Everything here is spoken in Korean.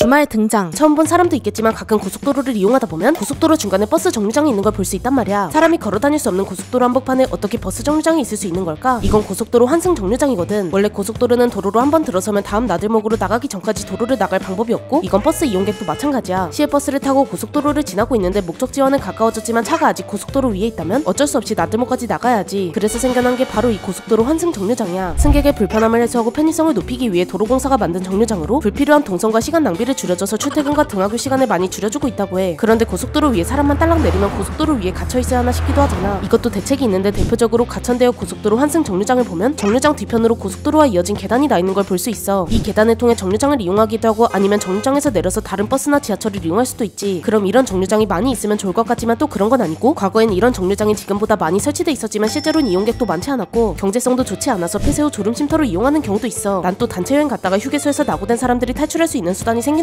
주말 등장. 처음 본 사람도 있겠지만 가끔 고속도로를 이용하다 보면 고속도로 중간에 버스 정류장이 있는 걸 볼 수 있단 말이야. 사람이 걸어 다닐 수 없는 고속도로 한복판에 어떻게 버스 정류장이 있을 수 있는 걸까? 이건 고속도로 환승 정류장이거든. 원래 고속도로는 도로로 한 번 들어서면 다음 나들목으로 나가기 전까지 도로를 나갈 방법이 없고 이건 버스 이용객도 마찬가지야. 시외버스를 타고 고속도로를 지나고 있는데 목적지와는 가까워졌지만 차가 아직 고속도로 위에 있다면 어쩔 수 없이 나들목까지 나가야지. 그래서 생겨난 게 바로 이 고속도로 환승 정류장이야. 승객의 불편함을 해소하고 편의성을 높이기 위해 도로공사가 만든 정류장으로 불필요한 동선과 시간 낭비를 줄여줘서 출퇴근과 등하교 시간을 많이 줄여주고 있다고 해. 그런데 고속도로 위에 사람만 딸랑 내리면 고속도로 위에 갇혀 있어야 하나 싶기도 하잖아. 이것도 대책이 있는데 대표적으로 가천대역 고속도로 환승 정류장을 보면 정류장 뒤편으로 고속도로와 이어진 계단이 나 있는 걸 볼 수 있어. 이 계단을 통해 정류장을 이용하기도 하고 아니면 정류장에서 내려서 다른 버스나 지하철을 이용할 수도 있지. 그럼 이런 정류장이 많이 있으면 좋을 것 같지만 또 그런 건 아니고 과거엔 이런 정류장이 지금보다 많이 설치돼 있었지만 실제로는 이용객도 많지 않았고 경제성도 좋지 않아서 폐쇄 후 졸음 쉼터로 이용하는 경우도 있어. 난 또 단체 여행 갔다가 휴게소에서 낙오된 사람들이 탈출할 수 있는 수단이 생긴